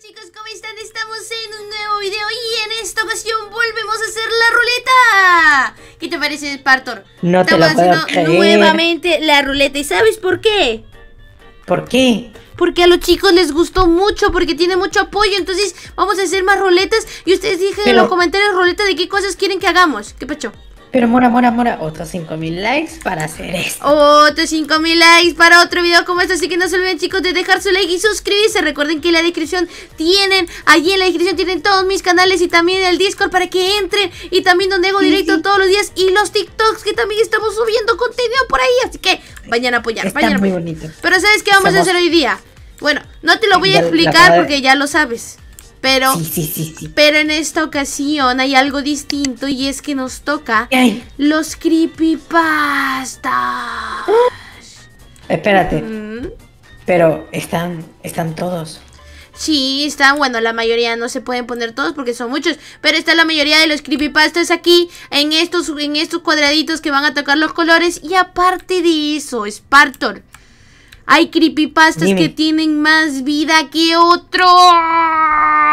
chicos, ¿cómo están? Estamos en un nuevo video y en esta ocasión volvemos a hacer la ruleta. ¿Qué te parece, Spartor? No te Estamos lo puedo haciendo creer. nuevamente la ruleta. ¿Y sabes por qué? ¿Por qué? Porque a los chicos les gustó mucho, porque tiene mucho apoyo. Entonces vamos a hacer más ruletas. Y ustedes dijeron en los comentarios ruleta de qué cosas quieren que hagamos. ¿Qué pecho? Pero mora, mora, mora, otros 5000 likes para hacer esto. Otros 5000 likes para otro video como este. Así que no se olviden, chicos, de dejar su like y suscribirse. Recuerden que en la descripción tienen, allí en la descripción tienen todos mis canales y también el Discord para que entren. Y también donde hago directo sí. todos los días. Y los TikToks que también estamos subiendo contenido por ahí. Así que vayan a apoyar, Está vayan a muy apoyar. bonito. Pero ¿sabes qué vamos a hacer hoy día? Bueno, no te lo voy a explicar porque ya lo sabes. Pero, Sí, sí, sí, sí. pero en esta ocasión hay algo distinto y es que nos toca los creepypastas. Espérate, Mm. pero están, están todos. Sí, están, bueno, la mayoría no se pueden poner todos porque son muchos, pero está la mayoría de los creepypastas aquí en estos en estos cuadraditos que van a tocar los colores y aparte de eso, Spartor. Hay creepypastas Dime. que tienen más vida que otros.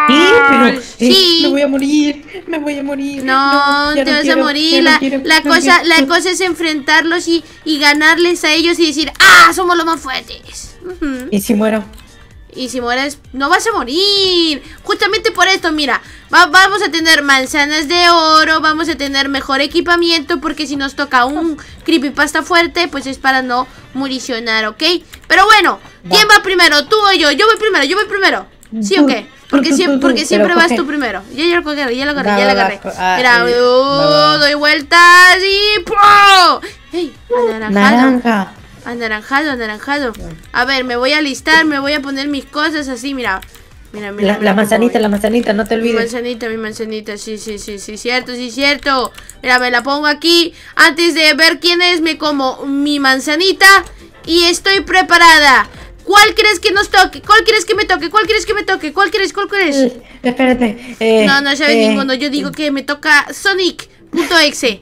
Sí, pero eh, Sí. me voy a morir, me voy a morir. No, te vas quiero, a morir. La, quiero, la no cosa, quiero. la cosa es enfrentarlos y, y ganarles a ellos y decir, ¡ah! Somos los más fuertes. ¿Y si muero? Y si mueres, no vas a morir. Justamente por esto, mira, va- vamos a tener manzanas de oro, vamos a tener mejor equipamiento, porque si nos toca un creepypasta fuerte, pues es para no municionar, ¿ok? Pero bueno, ¿quién va primero? ¿Tú o yo? Yo voy primero, yo voy primero. ¿Sí o qué? Porque, siempre, porque siempre vas tú primero. Ya, ya lo agarré, ya lo agarré, ya lo agarré. ah, Mira, uh, doy vueltas y ¡pum! ¡Ey! Naranja. Anaranjado, anaranjado. A ver, me voy a listar, me voy a poner mis cosas así, mira. Mira, mira. La, mira la cómo manzanita, la manzanita, no te Mi olvides. manzanita, mi manzanita, sí, sí, sí, sí, cierto, sí, cierto. Mira, me la pongo aquí. Antes de ver quién es, me como mi manzanita y estoy preparada. ¿Cuál crees que nos toque? ¿Cuál quieres que me toque? ¿Cuál quieres que me toque? ¿Cuál quieres? ¿Cuál quieres? Eh, Espérate. eh, No, no sabes eh, ninguno. Yo digo que me toca Sonic.exe.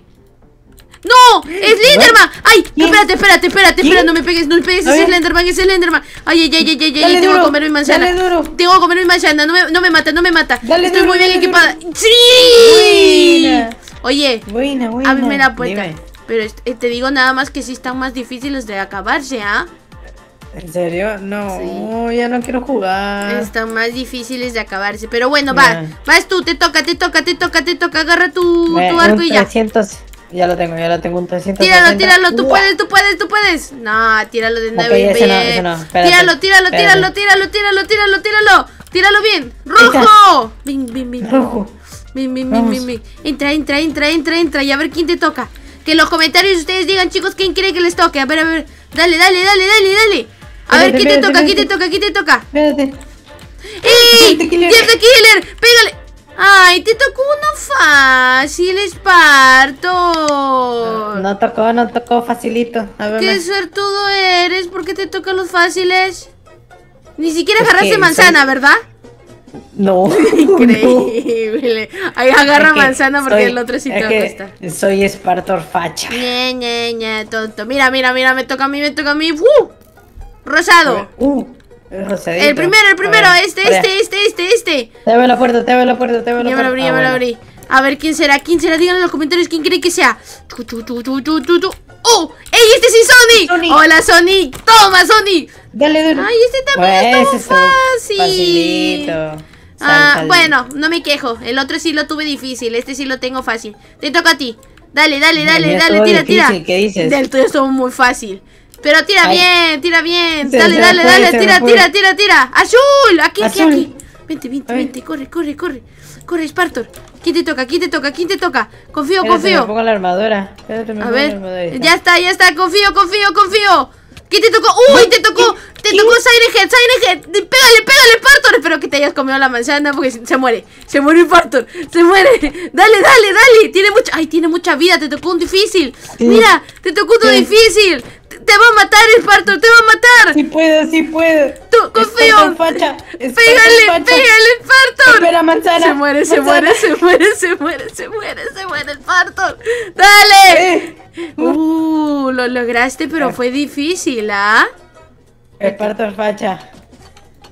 ¡No! ¡Es Slenderman! ¡Ay! Espérate, espérate, espérate, espera, no me pegues, no me pegues, es. Slenderman, es Slenderman. Ay, ay, ay, ay, ay, tengo que comer mi manzana. dale duro. Tengo que comer mi manzana, no me, no me mata, no me mata. Dale Estoy muy bien dale equipada. ¡Sí! Oye, Buena, buena. a mí me la puerta. Pero eh, te digo nada más que sí están más difíciles de acabarse, ¿ah? ¿En serio? No, ya no quiero jugar. Están más difíciles de acabarse. Pero bueno, va. Vas tú, te toca, te toca, te toca, te toca. Agarra tu, tu arco y ya. 300, ya lo tengo, ya lo tengo, un 300. Tíralo, tíralo, tú puedes, tú puedes, tú puedes. No, tíralo de nuevo. ese no, ese no, espérate, tíralo, tíralo, espérate. tíralo, tíralo, tíralo, tíralo, tíralo. Tíralo bien. ¡Rojo! Rojo. Entra, entra, entra, entra, entra. Y a ver quién te toca. Que en los comentarios ustedes digan, chicos, quién quiere que les toque. A ver, a ver. Dale, dale, dale, dale, dale. A ver, ¿quién te toca? ¿Quién te toca? ¿Quién te toca? Espérate. ¡Ey! Jeff the Killer. ¡Jeff the Killer! ¡Pégale! ¡Ay, te tocó uno fácil, Esparto! No tocó, no tocó facilito. A ver, ¡Qué suertudo eres! ¿Por qué te tocan los fáciles? Ni siquiera Es agarraste manzana, soy- ¿verdad? No. Increíble. Ahí agarra Es que manzana porque soy- el otro sí te cuesta. Soy Spartor facha. Ñe, Ñe, Ñe, tonto. Mira, mira, mira, me toca a mí, me toca a mí. ¡Uh! Rosado. Uh, rosadito. El primero, el primero, ver, este, este, este, este, este. Te abre la puerta, te abre la puerta, te abre la Ya me puerta. lo abrí, Ah, ya me lo abrí. A ver quién será, quién será. Díganlo en los comentarios quién cree que sea. ¡Oh! ¡Ey, este sí es Sonic! Sonic. ¡Hola, Sonic! ¡Toma, Sonic! Dale, dale. ¡Ay, este también Pues, estuvo estuvo fácil! Facilito. Ah, bueno, no me quejo. El otro sí lo tuve difícil, este sí lo tengo fácil. Te toca a ti. Dale, dale, dale, dale, estuvo tira, tira. difícil, ¿qué dices? Del tuyo estuvo muy fácil. Pero tira Ay. bien, tira bien. Se- dale, dale, dale, tira, tira, tira, tira. ¡Azul! Aquí, aquí, Azul. aquí. Vente, vente, vente, corre, corre, corre. Corre, Spartor. ¿Quién te toca? ¿Quién te toca? ¿Quién te toca? Confío, Espérate, Me confío. pongo la armadura. Espérate, me A pongo la ver, armadura. ya está, ya está, confío, confío, confío. ¿Qué te tocó? ¡Uy, te tocó! ¡Te tocó Siren Head, Siren Head! ¡Pégale, pégale, Partor! Espero que te hayas comido la manzana porque se muere. Se muere Partor, se muere. Dale, dale, dale. Tiene mucha, ay, tiene mucha vida, te tocó un difícil. Mira, te tocó Sí. difícil. Te, va a matar el Partor, te va a matar. Sí puedo, sí puedo. Tú, confío. Pégale, facha. pégale, Partor. Espera, manzana. Se muere, se manzana. muere, se muere, se muere, se muere, se muere el Partor. ¡Dale! Eh, Uh, lo lograste, pero fue difícil, ¿ah? Spartor facha.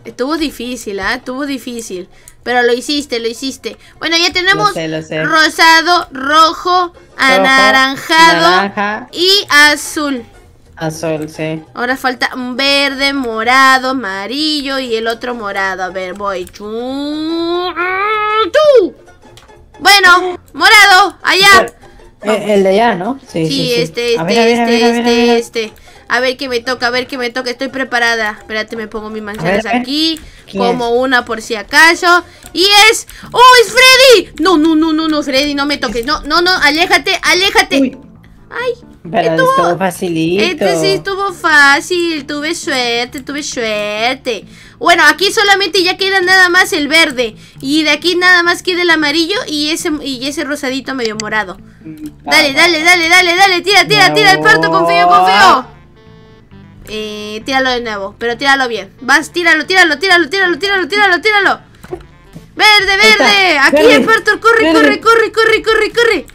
Estuvo difícil, ¿ah? Estuvo difícil. Pero lo hiciste, lo hiciste. Bueno, ya tenemos Lo sé, lo sé. rosado, rojo, anaranjado naranja. y azul. Azul, sí. Ahora falta un verde, morado, amarillo y el otro morado. A ver, voy. ¡Tú! Bueno, morado, allá. Eh, el de allá, ¿no? Sí, Sí, sí, sí. este, A este, ver, este, ver, este, ver. este. A ver qué me toca, a ver qué me toca. Estoy preparada. Espérate, me pongo mis manzanas aquí. ¿Quién Como es? una por si acaso. Y es. ¡Oh, es Freddy! No, no, no, no, no, Freddy, no me toques. No, no, no, aléjate, aléjate. Uy, Ay, pero estuvo- estuvo facilito. este sí estuvo fácil, tuve suerte, tuve suerte. Bueno, aquí solamente ya queda nada más el verde. Y de aquí nada más queda el amarillo y ese, y ese rosadito medio morado. Dale, dale, dale, dale, dale, tira, tira, tira el parto, confío, confío. Eh, tíralo de nuevo, pero tíralo bien. Vas, tíralo, tíralo, tíralo, tíralo, tíralo, tíralo, tíralo. Verde, verde. Aquí el parto, corre, corre, corre, corre, corre, corre.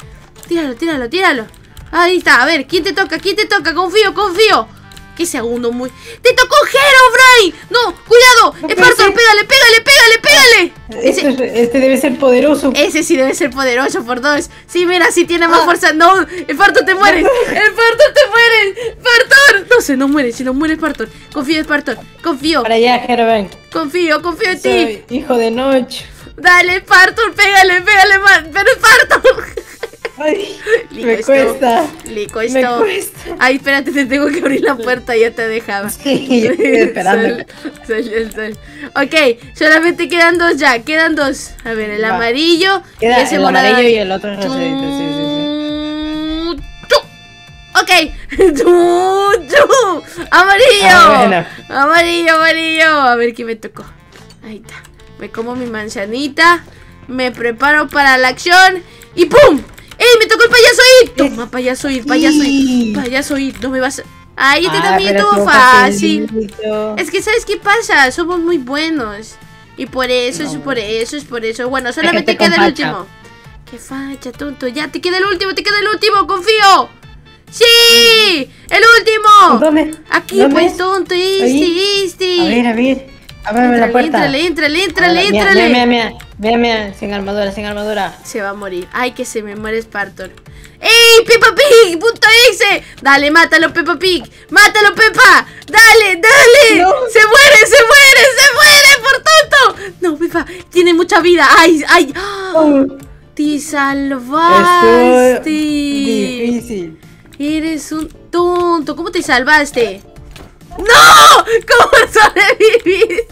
Tíralo, tíralo, tíralo. Ahí está, a ver, ¿quién te toca? ¿Quién te toca? Confío, confío. Qué segundo muy. ¡Te tocó Herobrine! ¡No! ¡Cuidado! No ¡Es puede Partor! ser. ¡Pégale, pégale, pégale, pégale! Este, Ese, este debe ser poderoso. ese sí debe ser poderoso por dos. Sí, mira, sí tiene más Ah. fuerza. No, el Partor te muere. El Partor te muere. Partor. No sé, no muere. Si no muere Partor. Confío en Partor. Confío. Para allá, Jeroben. Confío, confío en ti. Soy hijo de noche. Dale, Partor, pégale, pégale más. Pero es Partor. Ay, Lico me esto. cuesta. Lico Me cuesta. Ay, espérate, te tengo que abrir la puerta. Ya te dejaba. Sí, yo estoy esperando. Sal. Ok, solamente quedan dos ya, quedan dos. A ver, el Va. amarillo y Queda ese el morado. amarillo y el otro rosadito. Sí, sí. Ok, amarillo, Ah, bueno. amarillo, amarillo. A ver qué me tocó. Ahí está. Me como mi manzanita, me preparo para la acción y ¡pum! ¡Ey! Me tocó el payaso ir. Toma, payaso ir, payaso ir, payaso ir. No me vas a. Ay, este Ah, también estuvo fácil. facilito. Es que, ¿sabes qué pasa? Somos muy buenos. Y por eso, es por eso, es por eso. Bueno, solamente queda el último. Qué facha, tonto. Ya, te queda el último, te queda el último, confío. ¡Sí! ¡El último! ¿Dónde? Aquí, ¿Dónde? pues, tonto, este, Ahí. este. A ver, a ver. Ábrame la Éntrale, puerta. éntrale, éntrale, Mira, éntrale. Mira, mira, mira, mira, sin armadura, sin armadura. Se va a morir. Ay, que se me muere Spartor. ¡Ey, Peppa Pig! ¡Punto exe! Dale, mátalo, Peppa Pig. ¡Mátalo, Peppa! ¡Dale, dale! No. ¡Se muere, se muere, se muere! ¡Por tonto! No, Peppa, tiene mucha vida. ¡Ay, ay! Oh, ¡Te estuvo salvaste! difícil. Eres un tonto. ¿Cómo te salvaste? ¡No! ¿Cómo sobreviviste?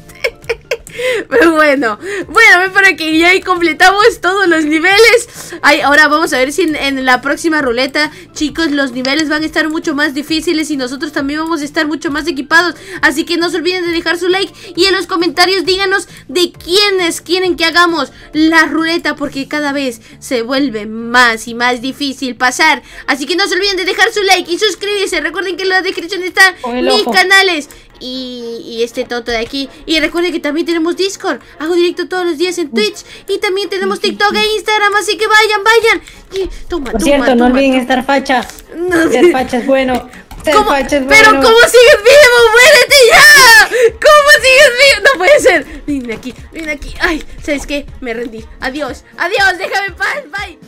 Pero bueno, bueno, ven por aquí, ya completamos todos los niveles. Ay, ahora vamos a ver si en, en la próxima ruleta, chicos, los niveles van a estar mucho más difíciles y nosotros también vamos a estar mucho más equipados. Así que no se olviden de dejar su like y en los comentarios díganos de quiénes quieren que hagamos la ruleta porque cada vez se vuelve más y más difícil pasar. Así que no se olviden de dejar su like y suscribirse. Recuerden que en la descripción están mis canales y, y este tonto de aquí. Y recuerden que también tenemos Discord. Hago directo todos los días en Twitch. Y también tenemos TikTok e Instagram. Así que vayan, vayan. Y toma, Por toma, cierto, no toma, olviden toma. estar facha. No. Ser facha es bueno. Ser ¿Cómo? facha es Pero bueno. ¿cómo sigues vivo? ¡Muérete ya! ¿Cómo sigues vivo? No puede ser. Ven aquí, ven aquí. Ay, ¿sabes qué? Me rendí. Adiós, adiós, déjame en paz. Bye.